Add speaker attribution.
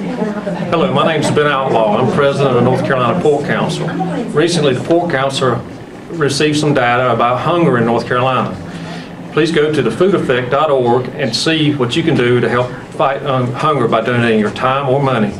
Speaker 1: Hello, my name is Ben Outlaw. I'm president of the North Carolina Pork Council. Recently, the Pork Council received some data about hunger in North Carolina. Please go to thefoodeffect.org and see what you can do to help fight um, hunger by donating your time or money.